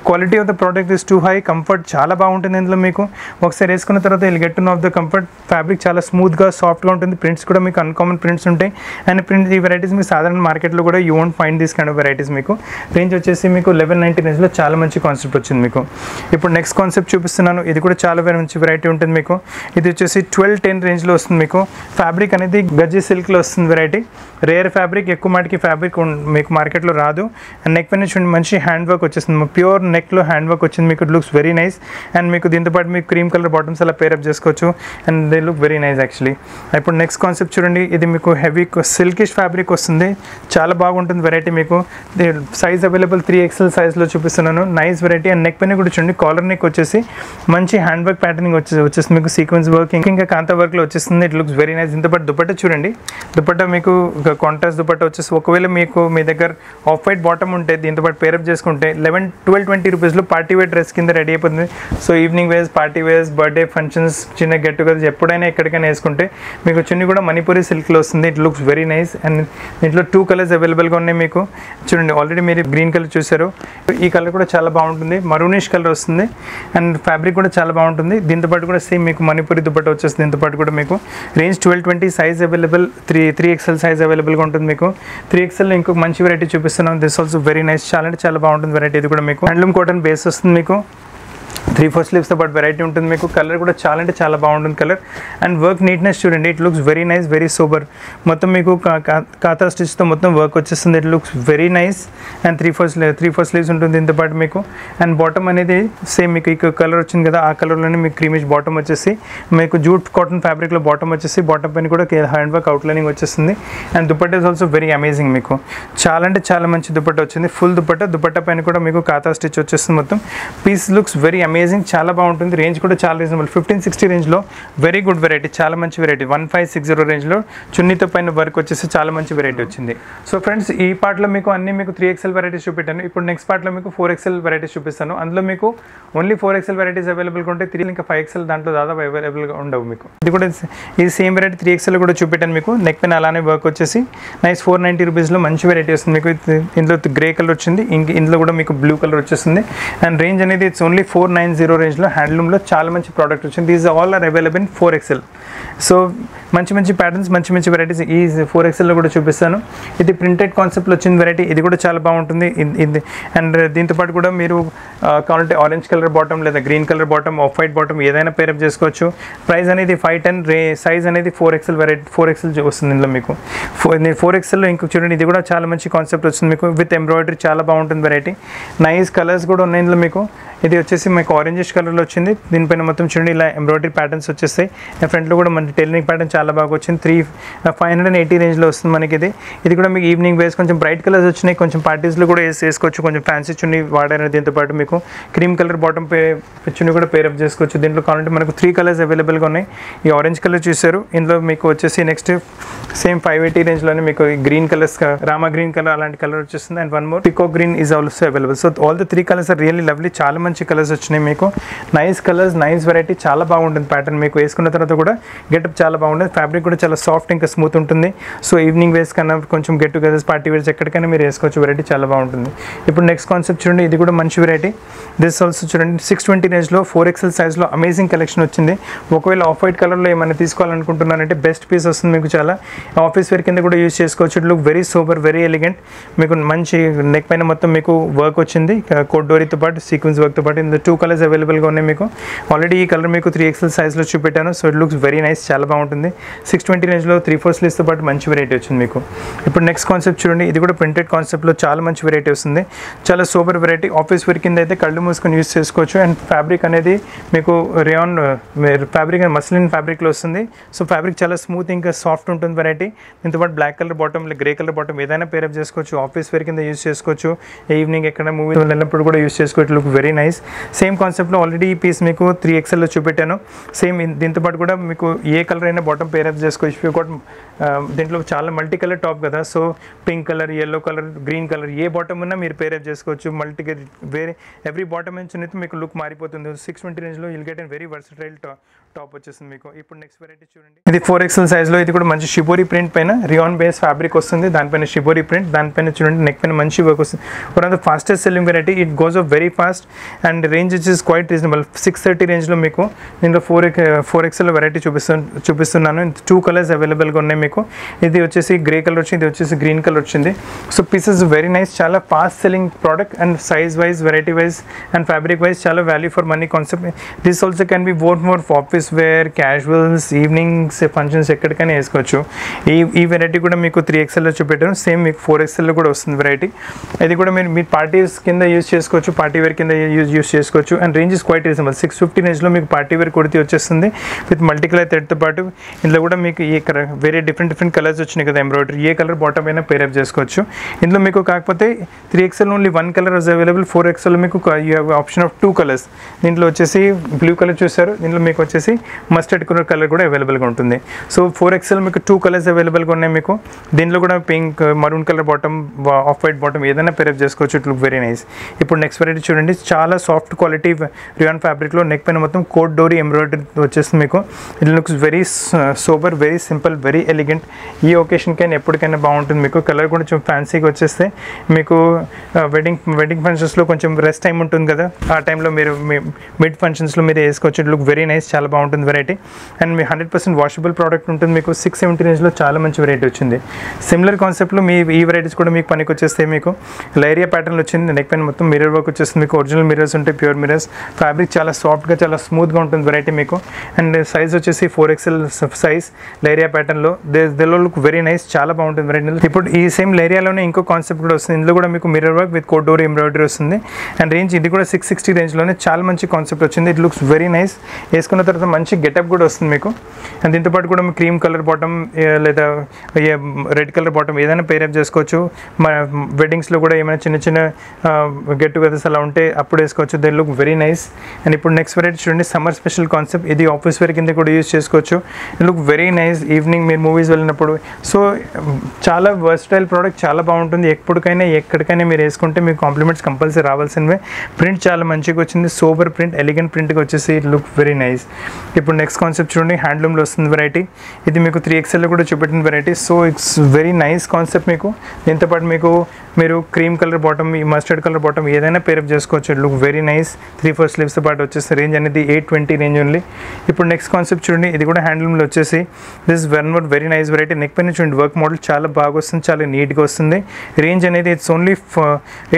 Quality of the product is too high comfort చాలా బాగుంటుంది ఇందులో మీకు. ఒకసారి వేసుకున్న తర్వాత I'll get of the comfort fabric చాలా స్మూత్గా సాఫ్ట్గా ఉంటుంది. ప్రింట్స్ కూడా మీకు అన్కామన్ ప్రింట్స్ ఉంటాయి. అండ్ ప్రింట్ ఈ వెరైటీస్ మీకు సాధారణ మార్కెట్లో కూడా you won't find these kind of varieties మీకు. రేంజ్ వచ్చేసి మీకు లెవెన్ నైంటీ రేంజ్లో చాలా మంచి కాన్సెప్ట్ వచ్చింది మీకు. ఇప్పుడు నెక్స్ట్ కాన్సెప్ట్ చూపిస్తున్నాను. ఇది కూడా చాలా వేరే మంచి వెరైటీ ఉంటుంది మీకు. ఇది వచ్చేసి ట్వెల్వ్ టెన్ రేంజ్లో వస్తుంది మీకు. ఫ్యాబ్రిక్ అనేది గజ్జి సిల్క్లో వస్తుంది వెరైటీ రేర్ ఫ్యాబ్రిక్ ఎక్కువ మటుకి ఫ్యాబ్రిక్ మీకు మార్కెట్లో రాదు. అండ్ నెక్ పైన చూడండి మంచి హ్యాండ్ వర్క్ వచ్చేస్తుంది ప్యూర్ నెక్లో హ్యాండ్ వర్క్ వచ్చింది. మీకు లుక్స్ వెరీ నైస్ అండ్ మీకు దీంతో పాటు మీకు క్రీమ్ కలర్ బాటమ్స్ అలా పేరప్ చేసుకోవచ్చు. And they look very nice actually ఇప్పుడు నెక్స్ట్ కాన్సెప్ట్ చూడండి. ఇది మీకు హెవీ సిల్కిష్ ఫ్యాబ్రిక్ వస్తుంది. చాలా బాగుంటుంది వెరైటీ మీకు. సైజ్ అవైలబుల్ త్రీ ఎక్స్ఎల్ సైజ్లో చూపిస్తున్నాను. నైస్ వెరైటీ అండ్ నెక్ పైన కూడా చూడండి కాలర్ నెక్ వచ్చేసి మంచి హ్యాండ్ వర్క్ ప్యాటర్నింగ్ వచ్చేసి వచ్చేస్తుంది మీకు సీక్వెన్స్ వర్క్ ఇంకా కాంతా వర్క్లో వచ్చేస్తుంది ఇట్ లుక్స్ వెరీ నైస్ దీంతో పాటు దుపట్టా చూడండి. దుపట్టా మీకు కాంట్రాస్ట్ దుపట్టా వచ్చేసి ఒకవేళ మీకు మీ దగ్గర ఆఫ్ వైట్ బాటమ్ ఉంటే దీంతో పాటు పేరప్ చేసుకుంటే లెవెన్ ట్వెల్వ్ ట్వంటీ రూపీస్లో పార్టీ వేర్ డ్రెస్ కింద రెడీ అయిపోతుంది. So evening wears party wears birthday functions చిన్న గెట్ టుగెదర్స్ ఎప్పుడైనా ఎక్కడికైనా వేసుకుంటే మీకు చున్నీ కూడా మణిపూరి సిల్క్లో వస్తుంది. It looks very nice and దీంట్లో టూ కలర్స్ అవైలబుల్గా ఉన్నాయి మీకు. చూడండి ఆల్రెడీ మీరు గ్రీన్ కలర్ చూసారు ఈ కలర్ కూడా చాలా బాగుంటుంది. మరూనిష్ కలర్ వస్తుంది అండ్ ఫ్యాబ్రిక్ కూడా చాలా బాగుంటుంది. దీంతో పాటు కూడా సేమ్ మీకు మణిపూరి దుపట్ట వచ్చేస్తుంది. దీంతో పాటు కూడా మీకు range twelve twenty size available three three XL size అవైలబుల్గా ఉంటుంది మీకు. త్రీ ఎక్స్ఎల్ ఇంకొక మంచి వెరైటీ చూపిస్తున్నాం దిస్ ఆల్సో వెరీ నైస్ చాలా అంటే చాలా బాగుంటుంది వెరైటీ ఇది కూడా మీకు. హ్యాండ్లూమ్ కాటన్ బేస్ వస్తుంది మీకు. త్రీ ఫోర్ స్లీవ్స్తో పాటు వెరైటీ ఉంటుంది మీకు. కలర్ కూడా చాలా అంటే చాలా బాగుంటుంది కలర్ అండ్ వర్క్ నీట్నెస్ చూడండి it looks very nice very super మొత్తం మీకు కా- కా- కాతా స్టిచ్తో మొత్తం వర్క్ వచ్చేస్తుంది. It looks very nice and three four sleeve three four sleeves ఉంటుంది దీంతో పాటు మీకు. అండ్ బాటమ్ అనేది సేమ్ మీకు ఈ కలర్ వచ్చింది కదా ఆ కలర్లోనే మీకు క్రీమిష్ బాటమ్ వచ్చేసి మీకు జూట్ కాటన్ ఫ్యాబ్రిక్లో బాటమ్ వచ్చేసి బాటమ్ పైన కూడా హ్యాండ్ వర్క్ అవుట్లైనింగ్ వచ్చేస్తుంది. And dupatta is also very amazing మీకు. చాలా అంటే చాలా మంచి దుపట్ట వచ్చింది. ఫుల్ దుపట్ట దుపట్ట పైన కూడా మీకు కాతా స్టిచ్ వచ్చేస్తుంది మొత్తం. పీస్ లుక్స్ వెరీ అమేజింగ్ చాలా బాగుంటుంది. రేంజ్ కూడా చాలా రీజనబుల్. ఫిఫ్టీన్ సిక్స్టీ రేంజ్లో వెరీ గుడ్ వెరైటీ చాలా మంచి variety. One five six zero రేంజ్లో చున్నీతో పైన వర్క్ వచ్చేసి చాలా మంచి వెరైటీ వచ్చింది. సో ఫ్రెండ్స్ ఈ పార్ట్లో మీకు అన్ని మీకు త్రీ ఎక్స్ఎల్ వెరైటీస్ చూపెట్టాను. ఇప్పుడు నెక్స్ట్ పార్ట్లో మీకు ఫోర్ ఎక్స్ఎల్ వెరైటీస్ చూపిస్తాను. అందులో మీకు ఓన్లీ ఫోర్ ఎక్స్ఎల్ వెరైటీస్ అవైలబుల్గా ఉంటే త్రీ ఇంకా ఫైవ్ ఎక్స్ఎల్ దాంట్లో దాదాపు అవైలబుల్గా ఉండవు మీకు. ఇది కూడా ఈ సేమ్ వెరైటీ త్రీ ఎక్స్ఎల్ కూడా చూపెట్టాను మీకు. నెక్ పైన అలానే వర్క్ వచ్చేసి నైస్ ఫోర్ నైంటీ రూపీస్లో మంచి వెరైటీ వస్తుంది మీకు. ఇది- ఇందులో గ్రే కలర్ వచ్చింది. ఇంక ఇందులో కూడా మీకు బ్లూ కలర్ వచ్చేస్తుంది. అండ్ రేంజ్ అనేది it's only four nine zero రేంజ్లో హ్యాండ్లూమ్లో చాలా మంచి ప్రోడక్ట్ వచ్చింది. These all are available in four XL so మంచి మంచి ప్యాటర్న్స్ మంచి మంచి వెరైటీస్ ఈ ఫోర్ ఎక్సెల్లో కూడా చూపిస్తాను. ఇది ప్రింటెడ్ కాన్సెప్ట్లో వచ్చిన వెరైటీ ఇది కూడా చాలా బాగుంటుంది. ఇది అండ్ దీంతో పాటు కూడా మీరు కావాలంటే ఆరెంజ్ కలర్ బాటమ్ లేదా green colour bottom off white bottom ఏదైనా పేరప్ చేసుకోవచ్చు. ప్రైస్ అనేది ఫైవ్ టెన్ రే సైజ్ అనేది four XL variety four XL వస్తుంది ఇందులో మీకు. ఫోర్ ఎక్సెల్లో ఇంకొక చూడండి. ఇది కూడా చాలా మంచి కాన్సెప్ట్ వస్తుంది మీకు. విత్ ఎంబ్రాయిడరీ చాలా బాగుంటుంది వెరైటీ నైస్ కలర్స్ కూడా ఉన్నాయి ఇందులో మీకు. ఇది వచ్చేసి మీకు ఆరెంజిష్ కలర్లో వచ్చింది. దీనిపైన మొత్తం చూడండి ఇలా ఎంబ్రాయిడరీ ప్యాటర్న్స్ వచ్చేస్తాయి. ఫ్రంట్లో కూడా మన టైలరింగ్ ప్యాటర్న్ చాలా బాగా వచ్చింది. Three five hundred and eighty రేంజ్లో వస్తుంది మనకి ఇది ఇది కూడా మీకు ఈవినింగ్ వేస్ కొంచెం బ్రైట్ కలర్స్ వచ్చినాయి. కొంచెం పార్టీస్లో కూడా వేసి వేసుకోవచ్చు. కొంచెం ఫ్యాన్సీ చున్నీ వాడారు దీంతో పాటు మీకు క్రీమ్ కలర్ బాటమ్ పే చున్నీ కూడా పేరప్ చేసుకోవచ్చు. దీంట్లో కావాలంటే మనకు త్రీ కలర్స్ అవైలబుల్గా ఉన్నాయి. ఈ ఆరెంజ్ కలర్ చూసారు ఇందులో మీకు వచ్చేసి నెక్స్ట్ సేమ్ ఫైవ్ ఎయిటీ రేంజ్లోనే మీకు green colours Rama green colour అలాంటి కలర్ వచ్చేస్తుంది. And one more peacock green is also available so all the three colours are really lovely చాలా మంచి కలర్స్ వచ్చినాయి మీకు. నైస్ కలర్స్ నైస్ వెరైటీ చాలా బాగుంటుంది ప్యాటర్న్ మీకు. వేసుకున్న తర్వాత కూడా గెటప్ చాలా బాగుంటుంది. ఫ్యాబ్రిక్ కూడా చాలా సాఫ్ట్ ఇంకా స్మూత్ ఉంటుంది. సో ఈవినింగ్ వేస్ కన్నా కొంచెం గెట్ టుగెదర్స్ పార్టీ వేర్స్ ఎక్కడికైనా మీరు వేసుకోవచ్చు. వెరైటీ చాలా బాగుంటుంది. ఇప్పుడు నెక్స్ట్ కాన్సెప్ట్ చూడండి. ఇది కూడా మంచి వెరైటీ దిస్ ఆల్సో చూడండి. సిక్స్ ట్వంటీ రేంజ్లో ఫోర్ ఎక్సెల్ సైజ్లో అమేజింగ్ కలెక్షన్ వచ్చింది. ఒకవేళ ఆఫ్ వైట్ కలర్లో ఏమైనా తీసుకోవాలనుకుంటున్నారంటే బెస్ట్ పీస్ వస్తుంది మీకు చాలా. ఆఫీస్ వేర్ కింద కూడా యూస్ చేసుకోవచ్చు. It look very super very elegant మీకు మంచి నెక్ పైన మొత్తం మీకు వర్క్ వచ్చింది. Uh, కోట్ డోరీతో పాటు సీక్వెన్స్ వర్క్తో పాటు. ఇందులో టూ కలర్స్ అవైలబుల్గా ఉన్నాయి మీకు. ఆల్రెడీ ఈ కలర్ మీకు త్రీ ఎక్స్ఎల్ సైజ్లో చూపెట్టాను. So it looks very nice చాలా బాగుంటుంది. సిక్స్ ట్వంటీ రేంజ్లో త్రీ ఫోర్ స్లీవ్స్తో పాటు మంచి వెరైటీ వచ్చింది మీకు. ఇప్పుడు నెక్స్ట్ కాన్సెప్ట్ చూడండి. ఇది కూడా ప్రింటెడ్ కాన్సెప్ట్లో చాలా మంచి వెరైటీ వస్తుంది. చాలా సూపర్ వెరైటీ ఆఫీస్ వేర్ కింద అయితే కళ్ళు మూసుకొని యూస్ చేసుకోవచ్చు. అండ్ ఫ్యాబ్రిక్ అనేది మీకు రేయాన్ ఫ్యాబ్రిక్ మస్లిన్ ఫ్యాబ్రిక్లో వస్తుంది. సో ఫ్యాబ్రిక్ చాలా స్మూత్ ఇంకా సాఫ్ట్ ఉంటుంది వెరైటీ దీంతో పాటు black colour bottom grey colour bottom ఏదైనా పేరప్ చేసుకోవచ్చు. ఆఫీస్ వేర్ కింద యూస్ చేసుకోవచ్చు. ఈవినింగ్ ఎక్కడ మూవీ వెళ్ళినప్పుడు కూడా యూస్ చేసుకోవచ్చు. లుక్ వెరీ నైస్ సేమ్ కాన్సెప్ట్లో ఆల్రెడీ ఈ పీస్ మీకు త్రీ ఎక్స్ఎల్లో చూపెట్టాను. సేమ్ దీంతో పాటు కూడా మీకు ఏ కలర్ అయినా బాటమ్ పేరప్ చేసుకోవచ్చు కూడా దీంట్లో చాలా మల్టీ కలర్ టాప్ కదా. So pink colour yellow colour green colour ఏ బాటమ్ ఉన్నా మీరు పేరప్ చేసుకోవచ్చు. మల్టీ వేరే ఎవ్రీ బాటమ్ నుంచి మీకు లుక్ మారిపోతుంది. సిక్స్ ట్వంటీ రేంజ్లో I'll get and very versatile top top వచ్చేసింది మీకు. ఇప్పుడు నెక్స్ట్ వెరైటీ చూడండి. ఇది ఫోర్ ఎక్స్ఎల్ సైజ్లో ఇది కూడా మంచి షిబోరి ప్రింట్ పైన. రియాన్ బేస్ ఫ్యాబ్రిక్ వస్తుంది. దానిపైన షిబోరి ప్రింట్ దానిపైన చూడండి నెక్ పైన మంచి వర్క్ వస్తుంది. One of the fastest selling variety it goes off very fast and range ఇచ్చి క్వైట్ రీజనబుల్ సిక్స్ థర్టీ రేంజ్లో మీకు దీంట్లో ఫోర్ ఫోర్ ఎక్స్ఎల్ వెరైటీ చూపిస్తు చూపిస్తున్నాను. టూ కలర్స్ అవైలబుల్గా ఉన్నాయి మీకు. ఇది వచ్చేసి గ్రే కలర్ వచ్చింది ఇది వచ్చేసి గ్రీన్ కలర్ వచ్చింది. సో పీసెస్ వెరీ నైస్ చాలా fast selling product and size wise variety wise and fabric wise చాలా value for money concept this also can be vote more office wear casuals evenings functions ఎక్కడికైనా వేసుకోవచ్చు. ఈ ఈ variety కూడా మీకు three ఎక్స్ఎల్లో చూపెట్టాను. Same మీకు ఫోర్ ఎక్స్ఎల్లో కూడా వస్తుంది వెరైటీ అది కూడా మీరు మీ పార్టీస్ కింద యూజ్ చేసుకోవచ్చు పార్టీ వేర్ కింద యూజ్ యూజ్ చేసుకోవచ్చు. And range is quite reasonable six fifty రేంజ్లో మీకు పార్టీ వేర్ కుర్తి వచ్చేస్తుంది. విత్ మల్టీ కలర్ థ్రెడ్తో పాటు ఇందులో కూడా మీకు ఈ కలర్ వేరే డిఫరెంట్ డిఫరెంట్ కలర్స్ వచ్చినాయి కదా ఎంబ్రాయిడరీ ఏ కలర్ బాటమ్ అయినా పేరప్ చేసుకోవచ్చు. ఇందులో మీకు కాకపోతే three XL only one colour is available four XL మీకు you have option of two colours దీంట్లో వచ్చేసి బ్లూ కలర్ చూసారు దీంట్లో మీకు వచ్చేసి మస్టర్డ్ కలర్ కలర్ కూడా అవైలబుల్గా ఉంటుంది. సో ఫోర్ ఎక్స్ఎల్ మీకు టూ కలర్స్ అవైలబుల్గా ఉన్నాయి మీకు. దీనిలో కూడా pink maroon colour bottom off white bottom ఏదైనా పేరప్ చేసుకోవచ్చు. ఇట్ లుక్ వెరీ నైస్ ఇప్పుడు నెక్స్ట్ వెరైటీ చూడండి. చాలా సాఫ్ట్ క్వాలిటీ రియాన్ ఫ్యాబ్రిక్లో నెక్ పైన మొత్తం కోట్ డోరీ ఎంబ్రాయిడరీ వచ్చేస్తుంది మీకు. It looks very sober very simple very elegant ఈ ఒకేషన్కైనా ఎప్పటికైనా బాగుంటుంది మీకు. కలర్ కూడా కొంచెం ఫ్యాన్సీగా వచ్చేస్తే మీకు వెడ్డింగ్ వెడ్డింగ్ ఫంక్షన్స్లో కొంచెం రెస్ట్ టైం ఉంటుంది కదా. ఆ టైంలో మీరు మిడ్ ఫంక్షన్స్లో మీరు వేసుకోవచ్చు. ఇట్ లుక్ వెరీ నైస్ చాలా బాగుంటుంది. వెరైటీ అండ్ మీ హండ్రెడ్ పర్సెంట్ వాషబుల్ ప్రోడక్ట్ ఉంటుంది. మీకు సిక్స్ సెవెంటీ రేంజ్లో చాలా మంచి వెరైటీ వచ్చింది. సిమిలర్ కాన్సెప్ట్లో మీ ఈ వెరైటీస్ కూడా మీకు పనికి వచ్చేస్తే మీకు. లైరియా ప్యాటర్న్ వచ్చింది. నెక్ పైన మొత్తం మిర్రర్ వర్క్ వచ్చేస్తుంది. మీకు ఒరిజినల్ మిర్రర్స్ ఉంటాయి ప్యూర్ మిర్రర్స్ ఫ్యాబ్రిక్ చాలా సాఫ్ట్గా చాలా స్మూత్గా ఉంటుంది వెరైటీ మీకు. అండ్ సైజ్ వచ్చేసి ఫోర్ ఎక్స్ఎల్ సైజ్ లైరియా ప్యాటర్న్లో దే దిలో లుక్ వెరీ నైస్ చాలా బాగుంటుంది వెరైటీ ఇప్పుడు ఈ సేమ్ లేరియాలోనే ఇంకో కాన్సెప్ట్ కూడా వస్తుంది. ఇందులో కూడా మీకు మిర్రర్ వర్క్ విత్ కోట్ డోర్ ఎంబ్రాయిడరీ వస్తుంది. అండ్ రేంజ్ ఇది కూడా సిక్స్ సిక్స్టీ రేంజ్లోనే చాలా మంచి కాన్సెప్ట్ వచ్చింది. ఇట్ లుక్స్ వెరీ నైస్ వేసుకున్న తర్వాత మంచి గెటప్ కూడా వస్తుంది మీకు. అండ్ దీంతో పాటు కూడా క్రీమ్ కలర్ బాటమ్ లేదా రెడ్ కలర్ బాటమ్ ఏదైనా పేరప్ చేసుకోవచ్చు. మా వెడ్డింగ్స్లో కూడా ఏమైనా చిన్న చిన్న గెట్ టుగెదర్స్ అలా ఉంటే అప్పుడు వేసుకోవచ్చు. They look very nice and ఇప్పుడు నెక్స్ట్ వెరైటీ చూడండి సమ్మర్ స్పెషల్ కాన్సెప్ట్ ఇది ఆఫీస్ వేర్ కింద కూడా యూస్ చేసుకోవచ్చు. లుక్ వెరీ నైస్ ఈవినింగ్ మీరు మూవీస్ వెళ్ళినప్పుడు. సో చాలా వర్స్టైల్ ప్రోడక్ట్ చాలా బాగుంటుంది. ఎప్పటికైనా ఎక్కడికైనా మీరు వేసుకుంటే మీకు కాంప్లిమెంట్స్ కంపల్సరీ రావాల్సినవే. ప్రింట్ చాలా మంచిగా వచ్చింది. సోబర్ ప్రింట్ ఎలిగెంట్ ప్రింట్గా వచ్చేసి లుక్ వెరీ నైస్ ఇప్పుడు నెక్స్ట్ కాన్సెప్ట్ చూడండి హ్యాండ్లూమ్లో వస్తుంది వెరైటీ ఇది మీకు త్రీ ఎక్స్ఎల్లో కూడా చూపెట్టిన variety so it's very nice concept మీకు. దీంతో పాటు మీకు మీరు క్రీమ్ కలర్ బాటమ్ ఈ మస్టర్డ్ కలర్ బాటమ్ ఏదైనా పేరప్ చేసుకోవచ్చు. Look very nice three four స్లీవ్స్తో పాటు వచ్చేసి రేంజ్ అనేది ఎయిట్ ట్వంటీ రేంజ్ ఓన్లీ ఇప్పుడు నెక్స్ట్ కాన్సెప్ట్ చూడండి. ఇది కూడా హ్యాండ్లూమ్లో వచ్చేసి this one one very nice variety neck పైన చూడండి. వర్క్ మోడల్ చాలా బాగా వస్తుంది. చాలా నీట్గా వస్తుంది. రేంజ్ అనేది it's only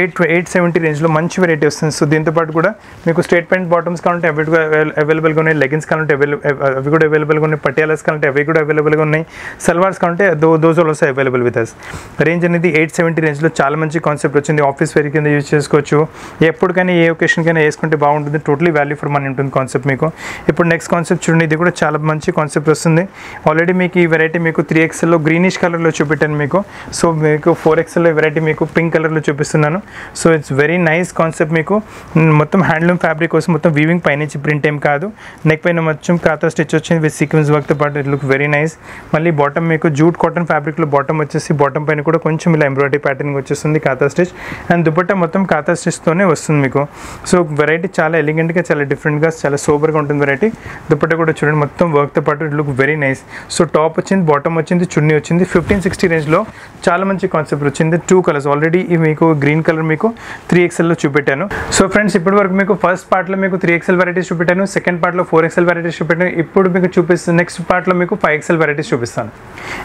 eight eight seventy రేంజ్లో మంచి వెరైటీ వస్తుంది. సో దీంతో పాటు కూడా మీకు స్ట్రేట్ ప్యాంట్ బాటమ్స్ కావాలంటే అవి కూడా అవైలబుల్గా ఉన్నాయి. లెగిన్స్ కావాలంటే అవైలబుల్ అవి కూడా అవైలబుల్గా ఉన్నాయి. పటియాలాస్ కావాలంటే అవి కూడా అవైలబుల్గా ఉన్నాయి. సల్వార్స్ కావాలంటే those those also available with us range అనేది ఎయిట్ సెవెంటీ రేంజ్లో చాలా చాలా మంచి కాన్సెప్ట్ వచ్చింది. ఆఫీస్ వేర్ కింద యూజ్ చేసుకోవచ్చు. ఎప్పటికైనా ఏ ఒకేషన్కైనా వేసుకుంటే బాగుంటుంది. టోటలీ వాల్యూ ఫర్ మనీ ఉంటుంది కాన్సెప్ట్ మీకు. ఇప్పుడు నెక్స్ట్ కాన్సెప్ట్ చూడండి. ఇది కూడా చాలా మంచి కాన్సెప్ట్ వస్తుంది. ఆల్రెడీ మీకు ఈ వెరైటీ మీకు త్రీ ఎక్స్ఎల్లో గ్రీనిష్ కలర్లో చూపెట్టాను మీకు. సో మీకు ఫోర్ ఎక్స్ఎల్లో వెరైటీ మీకు పింక్ కలర్లో చూపిస్తున్నాను. So it's very nice concept మీకు. మొత్తం హ్యాండ్లూమ్ ఫ్యాబ్రిక్ కోసం మొత్తం వీవింగ్ పైనుంచి ప్రింట్ ఏం కాదు. నెక్ పైన మొత్తం కాతా స్టిచ్ వచ్చింది విత్ సీక్వెన్స్ వర్క్తో పాటు. ఇట్ లుక్ వెరీ నైస్ మళ్ళీ బాటమ్ మీకు జూట్ కాటన్ ఫ్యాబ్రిక్లో బాటమ్ వచ్చేసి బాటమ్ పైన కూడా కొంచెం ఇలా ఎంబ్రాయిడరీ ప్యాటర్నింగ్ వచ్చేస్తుంది కాతా స్టిచ్. అండ్ దుపట్టా మొత్తం కాతా స్టిచ్తోనే వస్తుంది మీకు. సో వెరైటీ చాలా ఎలిగెంట్గా చాలా డిఫరెంట్గా చాలా సూపర్గా ఉంటుంది వెరైటీ దుపట్టా కూడా చూడండి మొత్తం వర్క్తో పాటు it look very nice so top వచ్చింది బాటమ్ వచ్చింది చున్నీ వచ్చింది ఫిఫ్టీన్ సిక్స్టీ రేంజ్లో చాలా మంచి కాన్సెప్ట్ వచ్చింది. టూ కలర్స్ ఆల్రెడీ మీకు గ్రీన్ కలర్ మీకు త్రీ ఎక్స్ఎల్లో చూపెట్టాను. సో ఫ్రెండ్స్ ఇప్పటి వరకు మీకు ఫస్ట్ పార్ట్లో మీకు త్రీ ఎక్స్ఎల్ వెరైటీస్ చూపెట్టాను. సెకండ్ పార్ట్లో ఫోర్ ఎక్స్ఎల్ వెరైటీస్ చూపెట్టాను. ఇప్పుడు మీకు చూపిస్తాను నెక్స్ట్ పార్ట్లో మీకు ఫైవ్ ఎక్స్ఎల్ వెరైటీస్ చూపిస్తాను.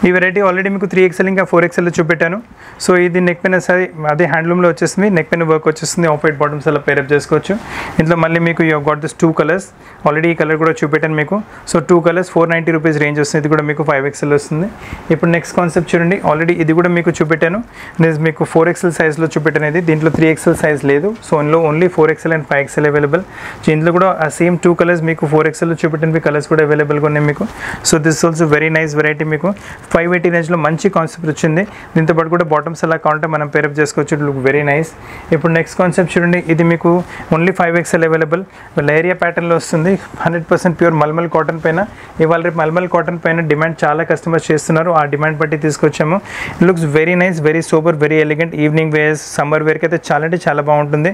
ఈ వెరైటీ ఆల్రెడీ మీకు త్రీ ఎక్స్ఎల్ ఇంకా ఫోర్ ఎక్స్ఎల్ చూపెట్టాను. సో ఇది నెక్ పైన సరే అదే హ్యాండ్లూమ్లో వచ్చేసింది నెక్ పైన వర్క్ వచ్చేస్తుంది ఆఫ్ వైట్ బాటమ్స్ అలా పేరప్ చేసుకోవచ్చు. ఇంట్లో మళ్ళీ మీకు you got this two colours already ఈ కలర్ కూడా చూపెట్టాను మీకు. So two colours four ninety rupees range వస్తుంది. ఇది కూడా మీకు ఫైవ్ ఎక్స్ఎల్ వస్తుంది. ఇప్పుడు నెక్స్ట్ కాన్సెప్ట్ చూడండి. ఆల్రెడీ ఇది కూడా మీకు చూపెట్టాను. నేను మీకు ఫోర్ ఎక్స్ఎల్ సైజ్లో చూపెట్టాను ఇది దీంట్లో త్రీ ఎక్స్ఎల్ సైజ్ లేదు. సో ఇందులో only four XL and five XL available so ఇందులో కూడా ఆ సేమ్ టూ కలర్స్ మీకు ఫోర్ ఎక్స్ఎల్ చూపెట్టినవి కలర్స్ కూడా అవైలబుల్గా ఉన్నాయి మీకు. So this also very nice variety మీకు. ఫైవ్ ఎయిటీ రేంజ్లో మంచి కాన్సెప్ట్ వచ్చింది. దీంతో పాటు కూడా బాటమ్స్ అలా కావాలంటే మనం పేరప్ చేసుకోవచ్చు. ఇట్ లుక్ వెరీ నైస్ ఇప్పుడు నెక్స్ట్ కాన్సెప్ట్ చూడండి. ఇది మీకు ఓన్లీ ఫైవ్ ఎక్స్ఎల్ అవైలబుల్ ఏరియా ప్యాటర్న్లో వస్తుంది. Hundred percent pure mulmul cotton పైన. ఇవాళ రేపు మల్మల్ కాటన్ పైన డిమాండ్ చాలా కస్టమర్స్ చేస్తున్నారు. ఆ డిమాండ్ బట్టి తీసుకొచ్చాము. Looks very nice very super very elegant evening wears summer వేర్కి అయితే చాలా అంటే చాలా బాగుంటుంది.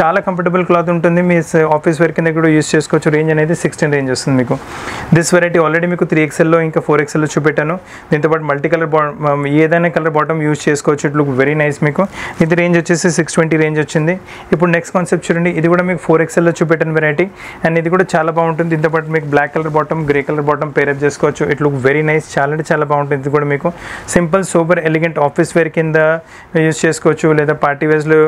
చాలా కంఫర్టబుల్ క్లాత్ ఉంటుంది. మీ ఆఫీస్ వేర్ కింద కూడా యూస్ చేసుకోవచ్చు. రేంజ్ అనేది సిక్స్టీన్ రేంజ్ వస్తుంది మీకు. దిస్ వెరైటీ ఆల్రెడీ మీకు త్రీ ఎక్స్ఎల్లో ఇంకా ఫోర్ ఎక్స్ఎల్లో చూపెట్టాను. దీంతో పాటు మల్టీ కలర్ బా ఏదైనా కలర్ బాటమ్ యూస్ చేసుకోవచ్చు. It look very nice nice మీకు. ఇది రేంజ్ వచ్చేసి సిక్స్ ట్వంటీ రేంజ్ వచ్చింది. ఇప్పుడు నెక్స్ట్ కాన్సెప్ట్ చూడండి. ఇది కూడా మీకు ఫోర్ ఎక్స్ఎల్లో చూపెట్టిన వెరైటీ అండ్ ఇది కూడా చాలా బాగుంటుంది. దీంతో పాటు మీకు black colour bottom grey colour bottom pair up చేసుకోవచ్చు. ఇట్ లుక్ వెరీ నైస్ చాలా అంటే చాలా బాగుంటుంది ఇది కూడా మీకు. Simple super elegant office wear కింద యూస్ చేసుకోవచ్చు. లేదా పార్టీ వేస్లో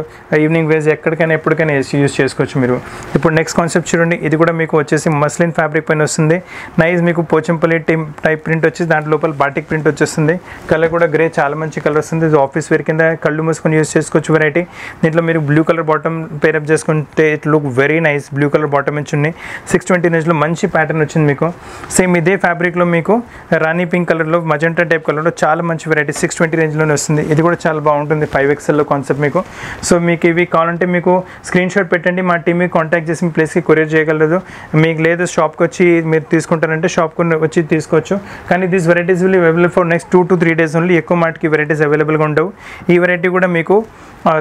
ఈవినింగ్ వేస్ ఎక్కడికైనా ఎప్పటికైనా యూస్ చేసుకోవచ్చు మీరు. ఇప్పుడు నెక్స్ట్ కాన్సెప్ట్ చూడండి. ఇది కూడా మీకు వచ్చేసి మస్లిన్ ఫ్యాబ్రిక్ పైన వస్తుంది. నైస్ మీకు పోచంపల్లి టీమ్ టైప్ ప్రింట్ వచ్చి దాంట్లో లోపల బాటిక్ ప్రింట్ వచ్చేస్తుంది. కలర్ కూడా గ్రే చాలా మంచి కలర్ వస్తుంది. ఇది ఆఫీస్ వేర్ కింద కళ్ళు మూసుకొని యూస్ చేసుకోవచ్చు వెరైటీ దీంట్లో మీరు blue colour bottom pair up చేసుకుంటే it look very nice blue colour bottom ఇచ్చింది సిక్స్ ట్వంటీ రేంజ్లో మంచి ప్యాటర్న్ వచ్చింది మీకు. సేమ్ ఇదే ఫ్యాబ్రిక్లో మీకు రాణి పింక్ కలర్లో మజంటా టైప్ కలర్లో చాలా మంచి వెరైటీ సిక్స్ ట్వంటీ రేంజ్లోనే వస్తుంది. ఇది కూడా చాలా బాగుంటుంది. ఫైవ్ ఎక్స్ఎల్లో కాన్సెప్ట్ మీకు. సో మీకు ఇవి కావాలంటే మీకు స్క్రీన్ షాట్ పెట్టండి. మా టీమ్ కాంటాక్ట్ చేసి మీ ప్లేస్కి కొరియర్ చేయగలరు మీకు లేదు షాప్కి వచ్చి మీరు తీసుకుంటారంటే షాప్కి వచ్చి తీసుకోవచ్చు. కానీ these varieties will available for next two to three days only ఎక్కువ మాటకి వెరైటీస్ అవైలబుల్గా ఉండవు. ఈ వెరైటీ కూడా మీకు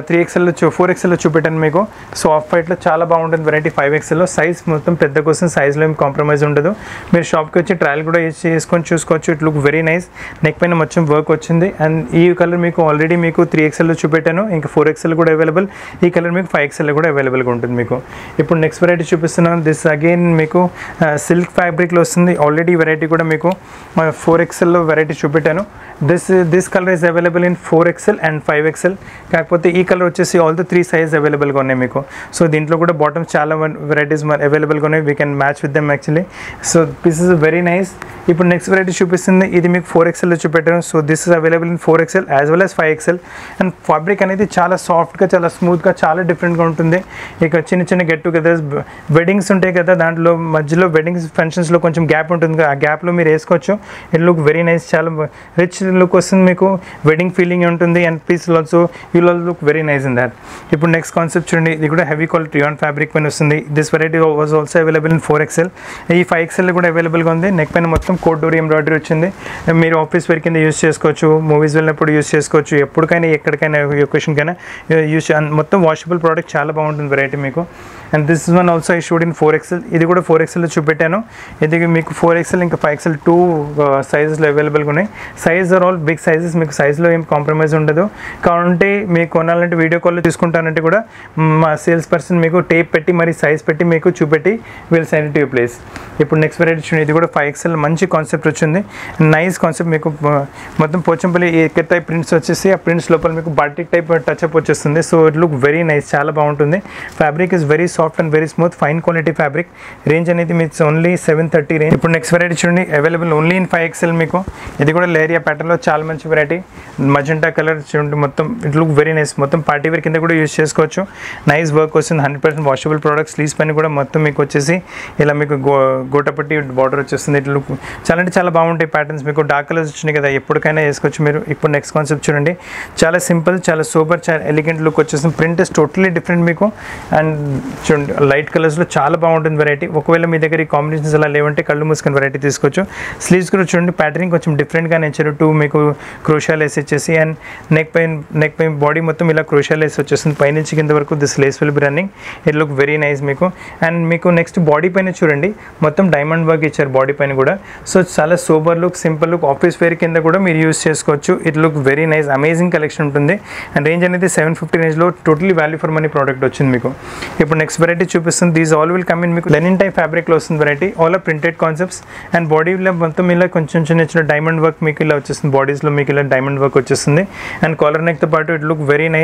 త్రీ ఎక్స్ఎల్లో చూ ఫోర్ ఎక్స్ఎల్లో చూపెట్టాను మీకు. సో ఆఫ్ వైట్లో చాలా బాగుంటుంది వెరైటీ ఫైవ్ ఎక్స్ఎల్లో సైజ్ మొత్తం పెద్ద కోసం సైజ్లో ఏం కాంప్రమైజ్ ఉండదు. మీరు షాప్కి వచ్చి ట్రయల్ కూడా చేసుకొని చూసుకోవచ్చు. It look very nice neck పైన మొత్తం వర్క్ వచ్చింది. అండ్ ఈ కలర్ మీకు ఆల్రెడీ మీకు త్రీ ఎక్స్ఎల్లో చూపెట్టాను. ఇంకా ఫోర్ ఎక్స్ఎల్ కూడా అవైలబుల్ ఈ కలర్ మీకు ఫైవ్ ఎక్స్ఎల్ కూడా అవైలబుల్గా ఉంటుంది మీకు. ఇప్పుడు నెక్స్ట్ వెరైటీ చూపిస్తున్నాను. దిస్ అగైన్ మీకు సిల్క్ ఫ్యాబ్రిక్లో వస్తుంది. ఆల్రెడీ వెరైటీ కూడా మీకు ఫోర్ ఎక్స్ఎల్లో variety చూపెట్టాను. This this colour is available in four XL and five XL కాకపోతే ఈ కలర్ వచ్చేసి ఆల్ ద త్రీ సైజ్ అవైలబుల్గా ఉన్నాయి మీకు. సో దీంట్లో కూడా బాటమ్స్ చాలా వెరైటీస్ అవైలబుల్గా ఉన్నాయి. We can match with them actually so this is very nice ఇప్పుడు నెక్స్ట్ వెరైటీ చూపిస్తుంది. ఇది మీకు ఫోర్ ఎక్సెల్లో చూపెట్టాను. So this is available in four XL as well as five XL and fabric అనేది చాలా సాఫ్ట్గా చాలా స్మూత్గా చాలా డిఫరెంట్గా ఉంటుంది. ఇక చిన్న చిన్న గెట్ టుగెదర్స్ వెడ్డింగ్స్ ఉంటాయి కదా దాంట్లో మధ్యలో వెడ్డింగ్స్ ఫంక్షన్స్లో కొంచెం గ్యాప్ ఉంటుంది. ఆ గ్యాప్లో మీరు వేసుకోవచ్చు. ఇట్ లుక్ వెరీ నైస్ చాలా రిచ్ లుక్ వస్తుంది మీకు. వెడ్డింగ్ ఫీలింగ్ ఉంటుంది. And piece also you also look very nice in that ఇప్పుడు నెక్స్ట్ కాన్సెప్ట్ చూడండి ఇది కూడా హెవీ క్వాలిటీ ఆన్ ఫ్యాబ్రిక్ పైన వస్తుంది. This variety was also available in four XL ఈ ఫైవ్ ఎక్స్ఎల్ కూడా అవైలబుల్గా ఉంది. నెక్ పైన మొత్తం కోట్ డోరీ ఎంబ్రాయిడరీ వచ్చింది. మీరు ఆఫీస్ వేర్ కింద యూస్ చేసుకోవచ్చు మూవీస్ వెళ్ళినప్పుడు యూస్ చేసుకోవచ్చు ఎప్పటికైనా ఎక్కడికైనా ఎక్వేషన్కైనా యూస్ మొత్తం వాషబుల్ ప్రోడక్ట్ చాలా బాగుంటుంది వెరైటీ మీకు. And this one also I should in four XL ఇది కూడా ఫోర్ ఎక్సెల్లో చూపెట్టాను. ఇది మీకు ఫోర్ ఎక్స్ఎల్ ఇంకా ఫైవ్ ఎక్సెల్ టూ సైజెస్లో అవైలబుల్గా ఉన్నాయి. Size are all big sizes మీకు సైజ్లో ఏం కాంప్రమైజ్ ఉండదు. కావాలంటే మీకు కొనాలంటే వీడియో కాల్లో తీసుకుంటానంటే కూడా మా సేల్స్ పర్సన్ మీకు టేప్ పెట్టి మరి సైజ్ పెట్టి మీకు చూపెట్టి విల్ సెండ్ టు ప్లేస్ ఇప్పుడు నెక్స్ట్ వెరైటీ చూడండి ఇది కూడా ఫైవ్ ఎక్స్ఎల్ మంచి కాన్సెప్ట్ వచ్చింది. నైస్ కాన్సెప్ట్ మీకు మొత్తం పోచంపల్లి ఎక్కడ టైప్ ప్రింట్స్ వచ్చేసి ఆ ప్రింట్స్ లోపల మీకు బాటిక్ టైప్ టచ్అప్ వచ్చేస్తుంది. So it look very nice చాలా బాగుంటుంది. Fabric is very soft and very smooth fine quality fabric range అనేది మీకు ఓన్లీ సెవెన్ థర్టీ రేంజ్ ఇప్పుడు నెక్స్ట్ వెరైటీ చూడండి available only in five XL మీకు. ఇది కూడా లేరియా ప్యాటర్న్లో చాలా మంచి వెరైటీ మజెంటా కలర్ చూడండి మొత్తం. ఇట్ లుక్ వెరీ నైస్ మొత్తం పార్టీ వేర్ కింద కూడా యూస్ చేసుకోవచ్చు. నైస్ వర్క్ వస్తుంది. Hundred percent washable product sleeves పైన కూడా మొత్తం మీకు వచ్చేసి ఇలా మీకు గో గోటపట్టి బార్డర్ వచ్చేస్తుంది. ఇట్లా లుక్ చాలా అంటే చాలా బాగుంటాయి ప్యాటర్న్స్ మీకు డార్క్ కలర్స్ వచ్చినాయి కదా ఎప్పటికైనా వేసుకోవచ్చు మీరు. ఇప్పుడు నెక్స్ట్ కాన్సెప్ట్ చూడండి. చాలా సింపుల్ చాలా సూపర్ చాలా ఎలిగెంట్ లుక్ వచ్చేసింది ప్రింట్ ఇస్ టోటలీ డిఫరెంట్ మీకు. అండ్ చూడండి లైట్ కలర్స్లో చాలా బాగుంటుంది వెరైటీ ఒకవేళ మీ దగ్గర ఈ కాంబినేషన్స్ అలా లేవంటే కళ్ళు మూసుకొని వెరైటీ తీసుకోవచ్చు. స్లీవ్స్ కూడా చూడండి ప్యాటర్నింగ్ కొంచెం డిఫరెంట్గా నేచారు టూ మీకు క్రోషాలు వేసి వచ్చేసి అండ్ నెక్ పైన నెక్ పైన బాడీ మొత్తం ఇలా క్రోషాలు లేస్ వచ్చేస్తుంది. పైనుంచి కింద వరకు this lace will be running it look very nice మీకు. అండ్ మీకు నెక్స్ట్ బాడీ పైన చూడండి. మొత్తం డైమండ్ వర్క్ ఇచ్చారు బాడీ పైన కూడా. సో చాలా super look simple look office wear కింద కూడా మీరు యూస్ చేసుకోవచ్చు. It look very nice amazing collection ఉంటుంది. అండ్ రేంజ్ అనేది సెవెన్ ఫిఫ్టీ రేంజ్లో totally value for money product వచ్చింది మీకు. ఇప్పుడు నెక్స్ట్ వెరైటీ చూపిస్తుంది. These all will come in మీకు. లెనిన్ టైప్ ఫ్యాబ్రిక్లో వస్తుంది variety all are printed concepts and బాడీలో మొత్తం ఇలా కొంచెం చిన్న చిన్న డైమండ్ వర్క్ మీకు ఇలా వచ్చేస్తుంది. బాడీస్లో మీకు ఇలా డైమండ్ వర్క్ వచ్చేస్తుంది. అండ్ కాలర్ నెక్తో పాటు it look very nice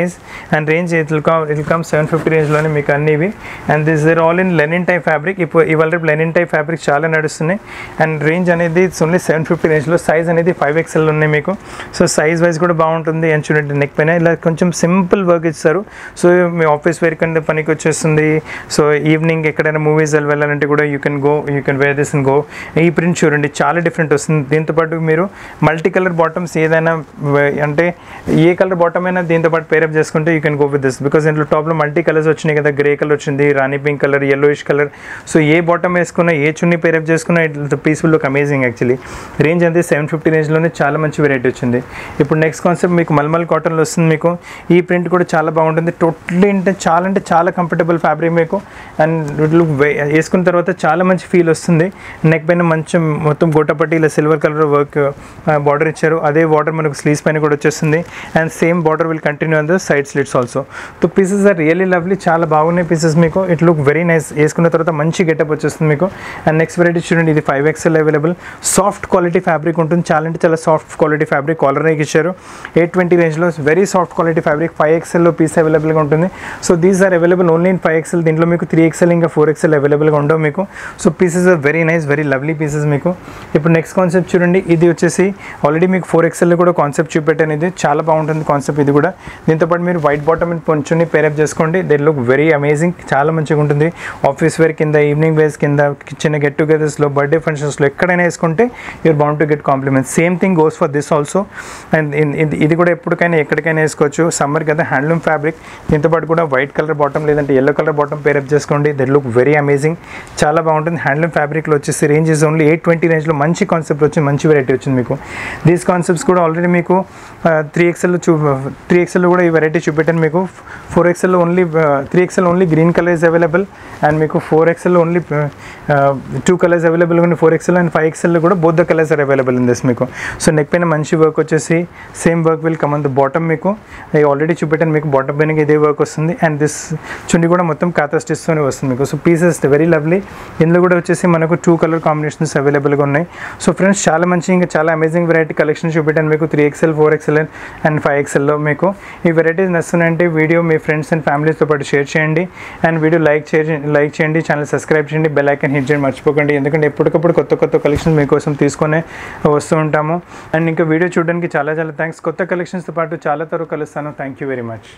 and range it come it come seven fifty రేంజ్లోనే మీకు అన్ని ఇవి. And this there all in linen type fabric ఇప్పుడు ఇవాళ రేపు లెనిన్ టైప్ ఫ్యాబ్రిక్ చాలా నడుస్తున్నాయి. అండ్ రేంజ్ అనేది ఇట్స్ ఓన్లీ సెవెన్ ఫిఫ్టీ రేంజ్లో సైజ్ అనేది ఫైవ్ ఎక్స్ఎల్ ఉన్నాయి మీకు. సో సైజ్ వైజ్ కూడా బాగుంటుంది. అండ్ చూడండి నెక్ పైన ఇలా కొంచెం సింపుల్ వర్క్ ఇస్తారు సో మీ ఆఫీస్ వేర్ కింద పనికి వచ్చేస్తుంది. సో ఈవినింగ్ ఎక్కడైనా మూవీస్ వెళ్ళాలంటే కూడా you can go you can wear this and go ఈ ప్రింట్ చూడండి చాలా డిఫరెంట్ వస్తుంది. దీంతో పాటు మీరు మల్టీ కలర్ బాటమ్స్ ఏదైనా అంటే ఏ కలర్ బాటమ్ అయినా దీంతో పాటు పేరప్ చేసుకుంటే you can go with this because దీంట్లో టాప్లో మల్టీ కలర్స్ వచ్చినాయి కదా. గ్రే కలర్ వచ్చింది రాణి pink colour yellowish colour so ఏ బాటమ్ వేసుకున్నా ఏ చున్నీ పేరప్ చేసుకున్నా it peaceful look amazing actually range అంతే సెవెన్ ఫిఫ్టీ రేంజ్లోనే చాలా మంచి వెరైటీ వచ్చింది. ఇప్పుడు నెక్స్ట్ కాన్సెప్ట్ మీకు మల్మల్ కాటన్లో వస్తుంది మీకు. ఈ ప్రింట్ కూడా చాలా బాగుంటుంది. టోటలీ అంటే చాలా అంటే చాలా కంఫర్టబుల్ ఫ్యాబ్రిక్ మీకు. అండ్ ఇట్ లుక్ వేసుకున్న తర్వాత చాలా మంచి ఫీల్ వస్తుంది. నెక్ పైన మంచి మొత్తం గోటపట్టి ఇలా సిల్వర్ కలర్ వర్క్ బార్డర్ ఇచ్చారు. అదే బార్డర్ మనకు స్లీవ్స్ పైన కూడా వచ్చేస్తుంది. And same border will continue and the side slits also తో పీసెస్ ఆర్ రియల్లీ లవ్లీ చాలా బాగున్నాయి పీసెస్ మీకు. ఇట్ లుక్ వెరీ నైస్ వేసుకున్న తర్వాత మంచి గెటప్ వచ్చేస్తుంది మీకు. అండ్ నెక్స్ట్ వెరైటీ చూడండి. ఇది five XL available soft quality fabric ఉంటుంది. చాలా అంటే చాలా soft quality fabric collar neck ఇచ్చారు. ఎయిట్ ట్వంటీ రేంజ్లో very soft quality fabric five ఎక్స్ఎల్లో piece అవైలబుల్గా ఉంటుంది. So these are available only in five XL దీంట్లో మీకు త్రీ ఎక్స్ఎల్ ఇంకా ఫోర్ ఎక్స్ఎల్ అవైలబుల్గా ఉండవు మీకు. So pieces are very nice very lovely pieces మీకు. ఇప్పుడు నెక్స్ట్ కాన్సెప్ట్ చూడండి. ఇది వచ్చేసి ఆల్రెడీ మీకు ఫోర్ ఎక్స్ఎల్ కూడా కాన్సెప్ట్ చూపెట్టాను ఇది. చాలా బాగుంటుంది కాన్సెప్ట్ ఇది కూడా. దీంతో పాటు మీరు వైట్ బాటమ్ కొంచెం పేరప్ చేసుకోండి. దే లుక్ వెరీ అమేజింగ్ చాలా మంచిగా ఉంటుంది. ఆఫీస్ వేర్ కింద ఈవినింగ్ వేర్స్ కింద చిన్న గెట్ టుగెదర్స్లో బర్త్డే ఫంక్షన్స్లో ఎక్కడైనా వేసుకుంటే you're bound to get compliments same thing goes for this also and ఇది కూడా ఎప్పటికైనా ఎక్కడికైనా వేసుకోవచ్చు. సమ్మర్ కదా హ్యాండ్లూమ్ ఫ్యాబ్రిక్ దీంతో పాటు కూడా వైట్ కలర్ బాటమ్ లేదంటే yellow colour bottom pair up చేసుకోండి. దట్ లుక్ వెరీ అమేజింగ్ చాలా బాగుంటుంది. హ్యాండ్లూమ్ ఫ్యాబ్రిక్లో వచ్చేసి range is only eight twenty రేంజ్లో మంచి కాన్సెప్ట్ వచ్చింది. మంచి వెరైటీ వచ్చింది మీకు. దీస్ కాన్సెప్ట్స్ కూడా ఆల్రెడీ మీకు త్రీ ఎక్స్ఎల్ చూ త్రీ ఎక్స్ఎల్ కూడా ఈ వెరైటీ చూపెట్టాను. మీకు four XL only three XL only green colour is available and మీకు four XL only two colours available ఉన్నాయి four XL and five XL కూడా both the colours are available in this మీకు. So neck పైన మంచి work వచ్చేసి same work will come on the bottom మీకు. Already చూపెట్టాను మీకు. బాటమ్ పైన ఇదే వర్క్ వస్తుంది అండ్ దిస్ చుండి కూడా మొత్తం కాతా స్టిచ్తోనే వస్తుంది మీకు. సో పీసెస్ వెరీ లవ్లీ ఇందులో కూడా వచ్చేసి మనకు టూ కలర్ కాంబినేషన్స్ అవైలబుల్గా ఉన్నాయి. సో ఫ్రెండ్స్ చాలా మంచి ఇంకా చాలా అమేజింగ్ వెరైటీ కలెక్షన్ చూపెట్టాను మీకు. Three XL four XL and five ఎక్స్ఎల్లో మీకు. ఈ వెరైటీస్ నచ్చున్నాయంటే వీడియో మీ ఫ్రెండ్స్ అండ్ ఫ్యామిలీస్తో పాటు షేర్ చేయండి అండ్ వీడియో లైక్ చేయండి లైక్ చేయండి ఛానల్ సబ్స్క్రైబ్ చేయండి బెల్ ఐకన్ హిట్ చేయండి మర్చిపోకండి. ఎందుకంటే ఎప్పటికప్పుడు కొత్త కొత్త కలెక్షన్స్ మీకోసం తీసుకొని వస్తూ ఉంటాము. అండ్ ఇంకా వీడియో చూడడానికి చాలా చాలా థ్యాంక్స్ కొత్త కలెక్షన్స్తో పాటు చాలా త్వరగా కలుస్తాను. Thank you very much